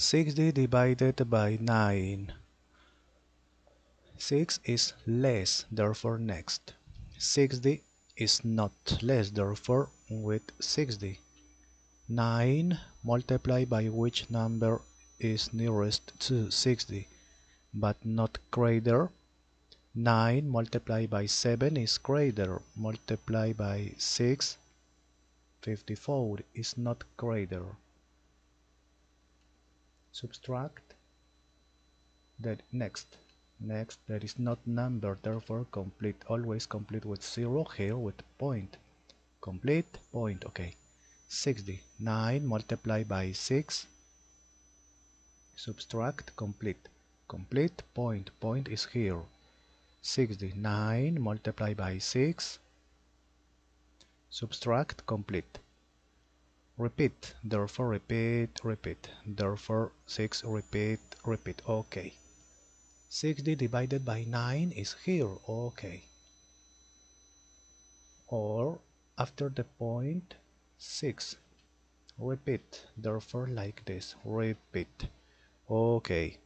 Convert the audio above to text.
60 divided by 9. 6 is less, therefore next. 60 is not less, therefore with 60. 9 multiplied by which number is nearest to 60, but not greater. 9 multiplied by 7 is greater, multiplied by 6, 54 is not greater subtract that next next that is not number therefore complete always complete with zero here with point. Complete point okay. 60 9 multiplied by 6 subtract complete. Complete point point is here. 60 9 multiplied by 6 subtract complete repeat. Therefore repeat repeat. Therefore 6 repeat repeat. Okay 60 divided by 9 is here. Okay or after the point 6 repeat. Therefore like this. Repeat. Okay